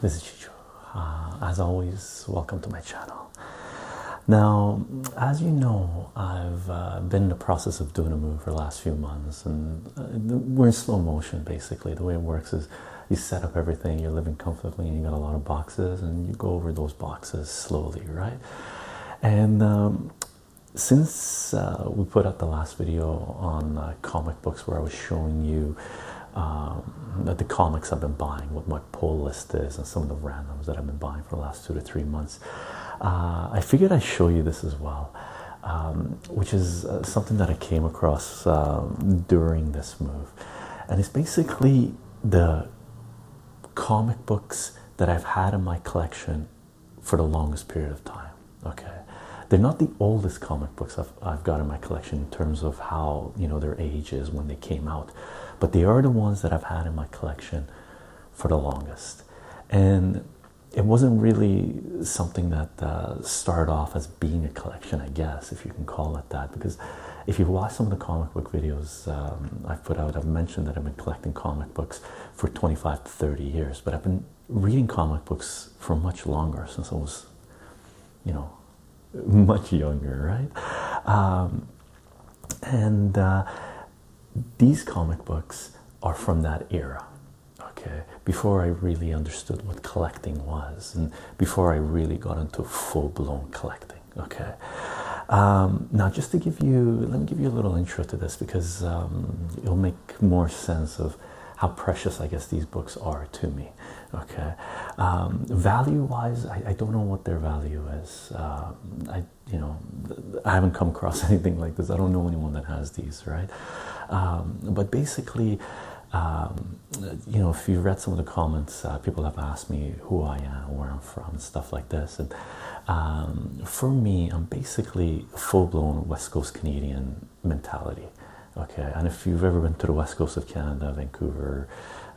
this is chycho. Uh, as always, welcome to my channel. Now, as you know, I've uh, been in the process of doing a move for the last few months, and uh, we're in slow motion basically. The way it works is you set up everything, you're living comfortably, and you got a lot of boxes, and you go over those boxes slowly, right? And um, since uh, we put out the last video on uh, comic books where I was showing you um, the comics I've been buying, what my pull list is, and some of the randoms that I've been buying for the last two to three months, uh, I figured I'd show you this as well, um, which is uh, something that I came across um, during this move, and it's basically the comic books that I've had in my collection for the longest period of time. Okay, they're not the oldest comic books I've, I've got in my collection in terms of how you know their age is when they came out, but they are the ones that I've had in my collection for the longest. And it wasn't really something that uh, started off as being a collection, I guess, if you can call it that. Because if you watch some of the comic book videos um, I've put out, I've mentioned that I've been collecting comic books for 25 to 30 years, but I've been reading comic books for much longer since I was, you know, much younger, right? Um, and uh, these comic books are from that era, okay? Before I really understood what collecting was, and before I really got into full blown collecting, okay? Um, now, just to give you, let me give you a little intro to this because um, it'll make more sense of how precious I guess these books are to me. Okay, um, value wise, I, I, don't know what their value is. Um, I, you know, I haven't come across anything like this. I don't know anyone that has these, right? Um, but basically, um, you know, if you've read some of the comments, uh, people have asked me who I am, where I'm from, stuff like this. And um, for me, I'm basically full blown West Coast Canadian mentality. Okay, and if you've ever been to the west coast of Canada, Vancouver,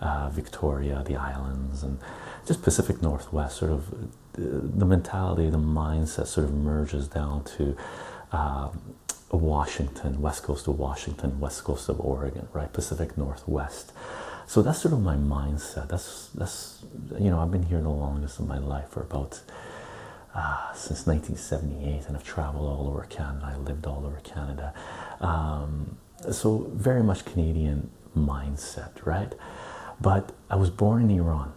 uh, Victoria, the islands, and just Pacific Northwest, sort of the mentality, the mindset sort of merges down to uh, Washington, west coast of Washington, west coast of Oregon, right? Pacific Northwest. So that's sort of my mindset. That's that's you know I've been here the longest of my life for about uh, since 1978, and I've traveled all over Canada. I lived all over Canada. Um, so very much Canadian mindset, right? But I was born in Iran,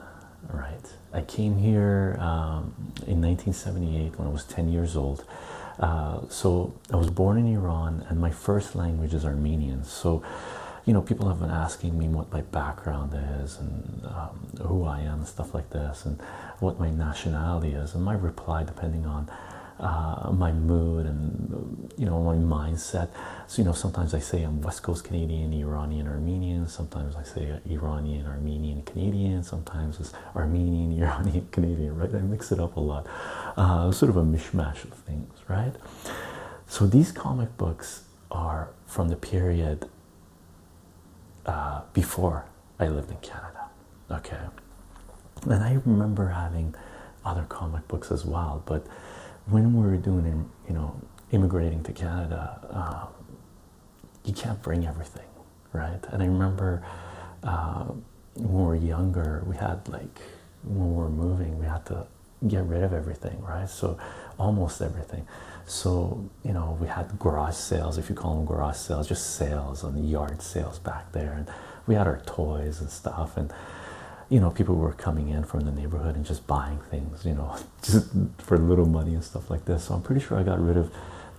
right? I came here um, in 1978 when I was 10 years old. Uh, so I was born in Iran, and my first language is Armenian. So, you know, people have been asking me what my background is and um, who I am, stuff like this, and what my nationality is. And my reply, depending on uh, my mood and you know my mindset. So you know sometimes I say I'm West Coast Canadian, Iranian, Armenian. Sometimes I say Iranian, Armenian, Canadian. Sometimes it's Armenian, Iranian, Canadian. Right? I mix it up a lot. Uh, sort of a mishmash of things, right? So these comic books are from the period uh, before I lived in Canada. Okay, and I remember having other comic books as well, but when we were doing, you know, immigrating to Canada, uh, you can't bring everything, right? And I remember uh, when we were younger, we had like when we were moving, we had to get rid of everything, right? So almost everything. So you know, we had garage sales, if you call them garage sales, just sales and yard sales back there, and we had our toys and stuff, and you know, people were coming in from the neighborhood and just buying things, you know, just for little money and stuff like this. So I'm pretty sure I got rid of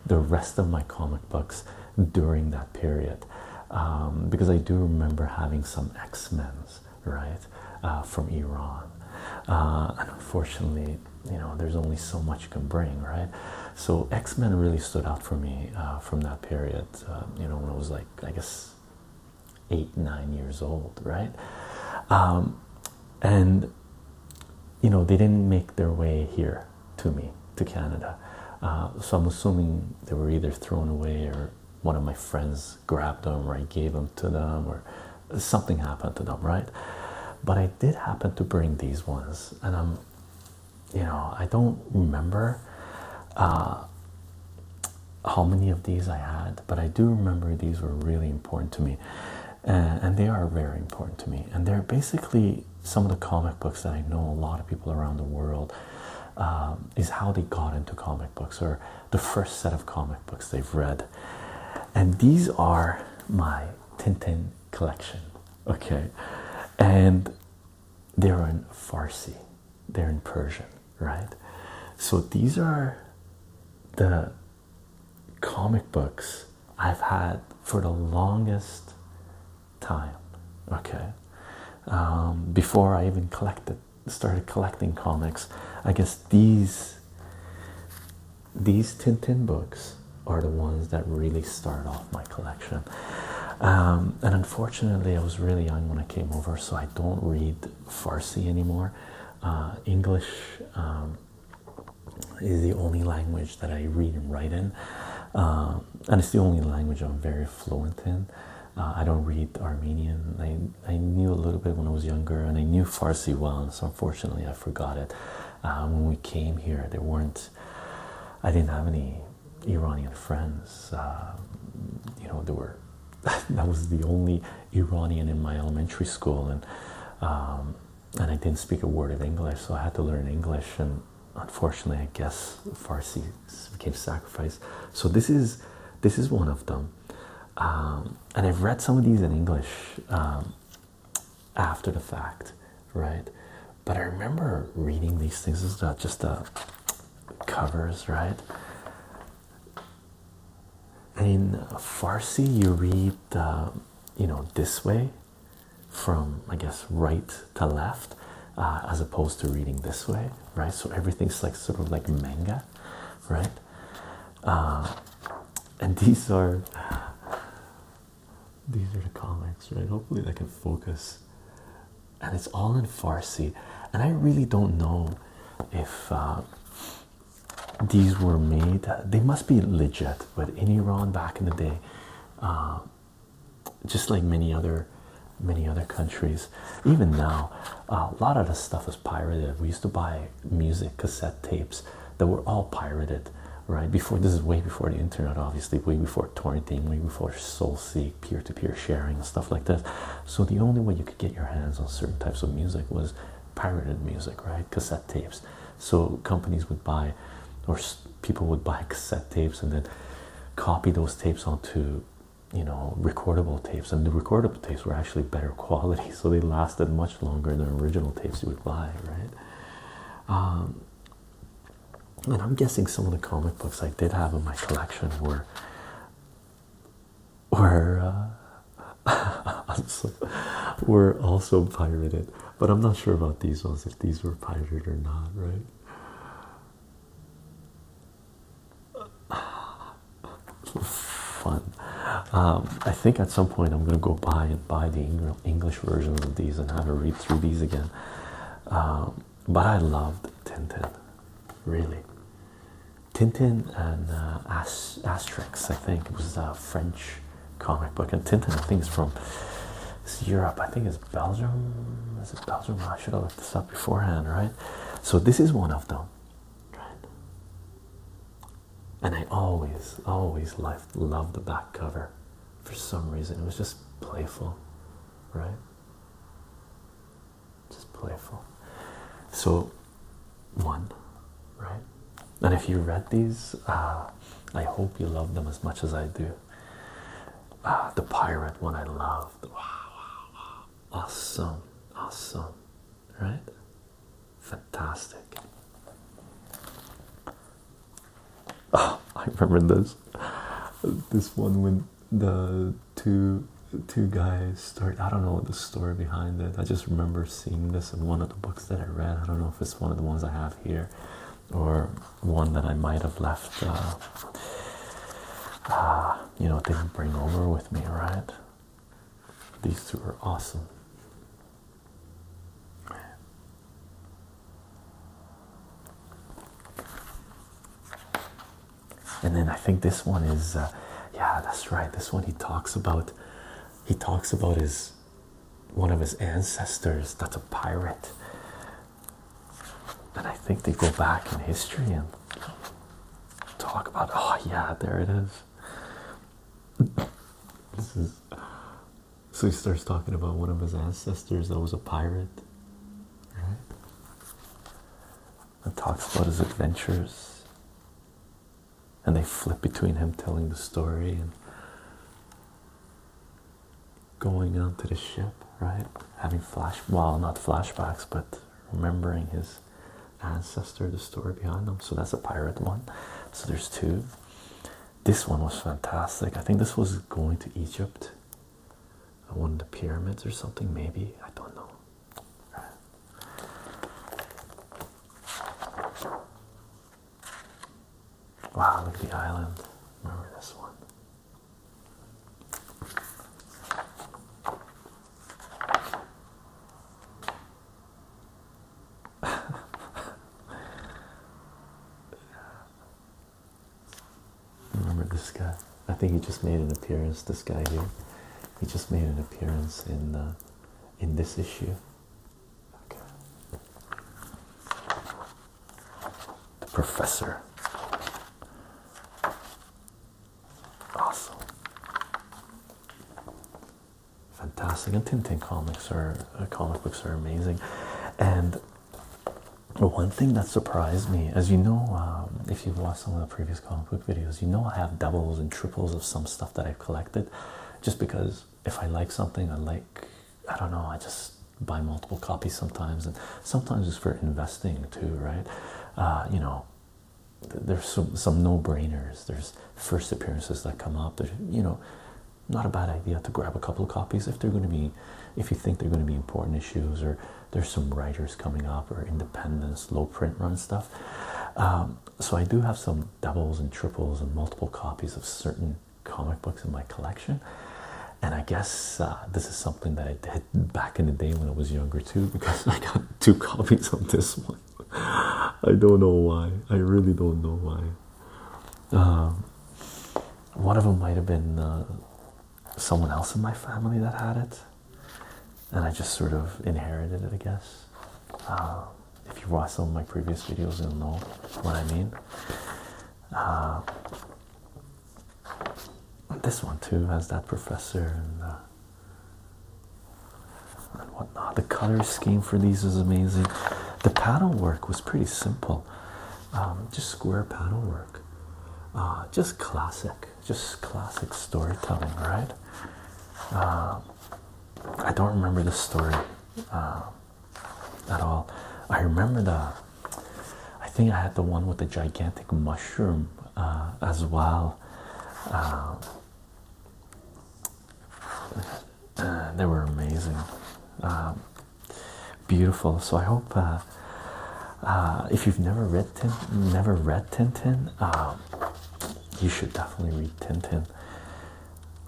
the rest of my comic books during that period um, because I do remember having some X Men's, right, uh, from Iran. Uh, and unfortunately, you know, there's only so much you can bring, right? So X Men really stood out for me uh, from that period, uh, you know, when I was like, I guess, eight, nine years old, right? Um, and you know they didn't make their way here to me to Canada. Uh, so I'm assuming they were either thrown away or one of my friends grabbed them or I gave them to them or something happened to them, right? But I did happen to bring these ones, and I'm, you know, I don't remember uh, how many of these I had, but I do remember these were really important to me and, and they are very important to me. And they're basically some of the comic books that I know a lot of people around the world um, is how they got into comic books or the first set of comic books they've read. And these are my Tintin collection, okay? And they're in Farsi, they're in Persian, right? So these are the comic books I've had for the longest time, okay? Um, before I even collected, started collecting comics, I guess these these Tintin books are the ones that really started off my collection. Um, and unfortunately, I was really young when I came over, so I don't read Farsi anymore. Uh, English um, is the only language that I read and write in, uh, and it's the only language I'm very fluent in. Uh, I don't read Armenian. I, I knew a little bit when I was younger, and I knew Farsi well, and so unfortunately, I forgot it. when we came here, there weren't, I didn't have any Iranian friends. you know, there were that was the only Iranian in my elementary school, and um, and I didn't speak a word of English, so I had to learn English. And unfortunately, I guess Farsi became sacrificed. So this is this is one of them, um, and I've read some of these in English um, after the fact, right? But I remember reading these things. Is just the covers, right? in Farsi, you read, you know, this way from, I guess, right to left, uh, as opposed to reading this way, right? So everything's like sort of like manga, right? Uh, and these are these are the comics, right? Hopefully, they can focus. And it's all in Farsi, and I really don't know if these were made they must be legit but in iran back in the day uh, just like many other many other countries even now a lot of the stuff is pirated we used to buy music cassette tapes that were all pirated right before this is way before the internet obviously way before torrenting way before soulseek peer-to-peer sharing and stuff like this. So the only way you could get your hands on certain types of music was pirated music right? Cassette tapes. So companies would buy or people would buy cassette tapes and then copy those tapes onto you know recordable tapes. And the recordable tapes were actually better quality so they lasted much longer than original tapes you would buy right? Um, and i'm guessing some of the comic books i did have in my collection were were uh, also, were also pirated but i'm not sure about these ones if these were pirated or not right fun. Um, I think at some point I'm to go buy and buy the English versions of these and have a read through these again. Um, but I loved Tintin, really. Tintin and uh, Asterix, I think it was a French comic book, and Tintin, I think, is from Europe. I think it's Belgium. Is it Belgium? I should have looked this up beforehand, right? So this is one of them and I always, always loved, loved the back cover for some reason. It was just playful, right? Just playful. So, one, right? And if you read these, uh, I hope you love them as much as I do. Uh, the pirate one I loved. Wow, wow, wow. Awesome, awesome, right? Fantastic. Oh, I remember this. This one when the two two guys start. I don't know the story behind it. I just remember seeing this in one of the books that I read. I don't know if it's one of the ones I have here, or one that I might have left. Uh, uh, you know, didn't bring over with me. Right? These two are awesome. and then I think this one is uh, yeah that's right this one he talks about he talks about his one of his ancestors that's a pirate think they go back in history and talk about oh yeah there it is this is So he starts talking about one of his ancestors that was a pirate, right? And talks about his adventures. And they flip between him telling the story and going onto the ship, right? Having flash, well, not flashbacks, but remembering his ancestor, the story behind them. So that's a pirate one. So there's two. This one was fantastic. I think this was going to Egypt, uh, one of the pyramids or something, maybe. I don't know. Wow, look at the island. Remember this one. Remember this guy? I think he just made an appearance. This guy here, he just made an appearance in uh, in this issue. Okay. The professor. Awesome. Fantastic. And Tintin comics are uh, comic books are amazing. And one thing that surprised me, as you know, um, if you've watched some of the previous comic book videos, you know I have doubles and triples of some stuff that I've collected just because if I like something, I like, I don't know, I just buy multiple copies sometimes, and sometimes it's for investing too, right? Uh, you know, there's some, some no-brainers. There's first appearances that come up. There's, you know, not a bad idea to grab a couple of copies if they're going to be, if you think they're going to be important issues, or there's some writers coming up, or independence, low print run stuff. Um, so I do have some doubles and triples and multiple copies of certain comic books in my collection. And I guess uh, this is something that I did back in the day when I was younger too, because I got two copies of this one. I don't know why. I really don't know why. Um, one of them might have been uh, someone else in my family that had it, and I just sort of inherited it, I guess. Uh, if you watch some of my previous videos, you'll know what I mean. Uh, this one too has that professor and, uh, and whatnot. The color scheme for these is amazing. The panel work was pretty simple, um, just square panel work. Uh, just classic, just classic storytelling, right? Uh, I don't remember the story uh, at all. I remember the. I think I had the one with the gigantic mushroom uh, as well. Uh, uh, they were amazing, um, beautiful. So I hope if you've never read Tintin, never read Tintin, um, you should definitely read Tintin.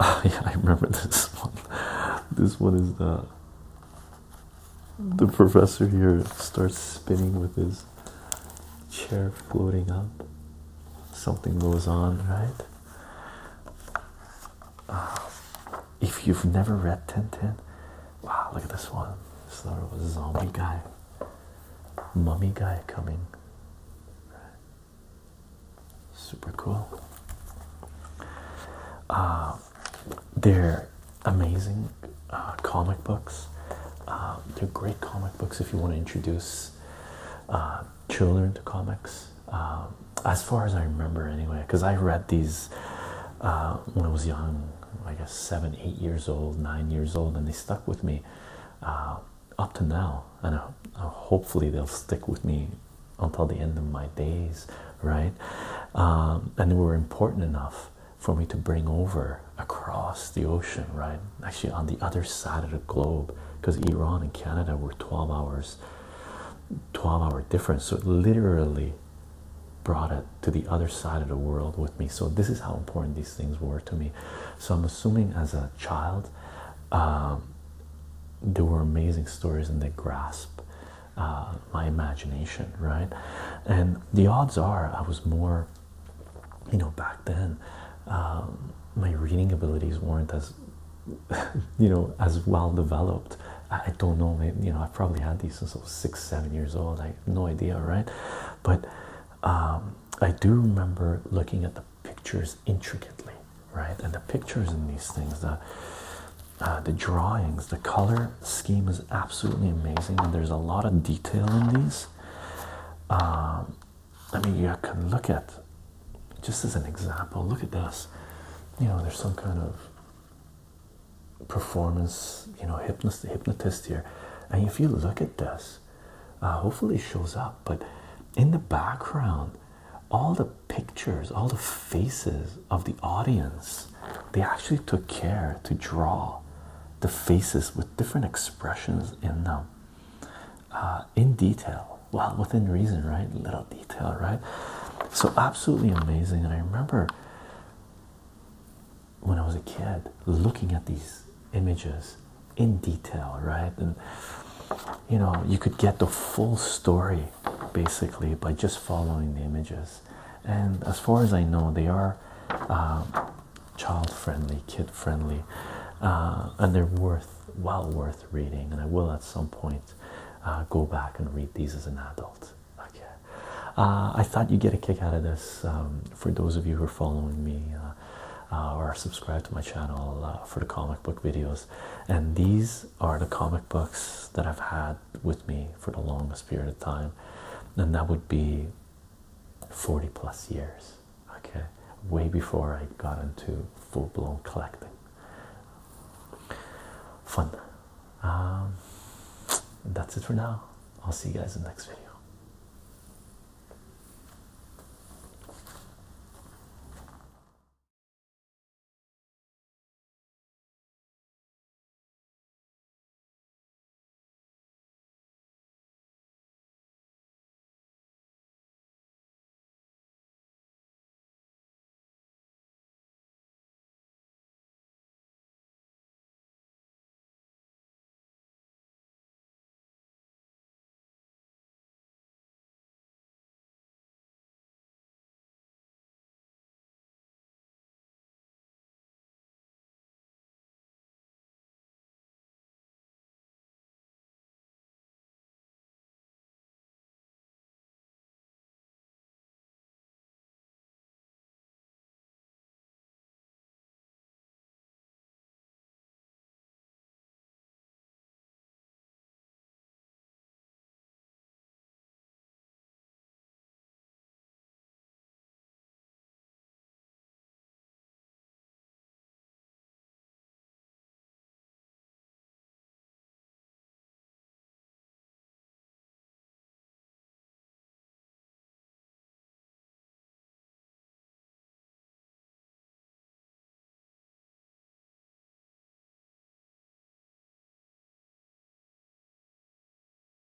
yeah, I remember this. This one is the the professor here starts spinning with his chair floating up. Something goes on, right? Uh, if you've never read Tintin, wow, look at this one. This a zombie guy, mummy guy coming. Super cool. Uh, they're amazing uh, comic books. Uh, they're great comic books if you want to introduce uh, children to comics. Um, as far as I remember, anyway, because I read these uh, when I was young, I guess seven, eight years old, nine years old, and they stuck with me uh, up to now. And uh, hopefully, they'll stick with me until the end of my days, right? Um, and they were important enough for me to bring over across the ocean, right? Actually, on the other side of the globe, because Iran and Canada were 12 hours, 12 hour difference. So it literally brought it to the other side of the world with me. So this is how important these things were to me. So I'm assuming as a child, um, there were amazing stories and they grasp uh, my imagination, right? And the odds are I was more, you know, back then um, my reading abilities weren't as you know as well developed. I don't know you know i probably had these since i was six seven years old. I have no idea right? But um, i do remember looking at the pictures intricately right? And the pictures in these things the uh, the drawings, the color scheme is absolutely amazing, and there's a lot of detail in these. Um, I mean, you can look at just as an example, look at this. You know, there's some kind of performance, you know, hypnotist, hypnotist here. And if you look at this, uh, hopefully it shows up, but in the background, all the pictures, all the faces of the audience, they actually took care to draw the faces with different expressions in them uh, in detail. Well, within reason, right? Little detail, right? So, absolutely amazing. And I remember when I was a kid looking at these images in detail, right? And you know, you could get the full story basically by just following the images. And as far as I know, they are um, child friendly, kid friendly, uh, and they're worth well worth reading. And I will at some point uh, go back and read these as an adult. Uh, I thought you'd get a kick out of this. Um, for those of you who are following me or are subscribed to my channel for the comic book videos, and these are the comic books that I've had with me for the longest period of time, and that would be 40 plus years. Okay, way before I got into full blown collecting. Fun. Um, that's it for now. I'll see you guys in the next video.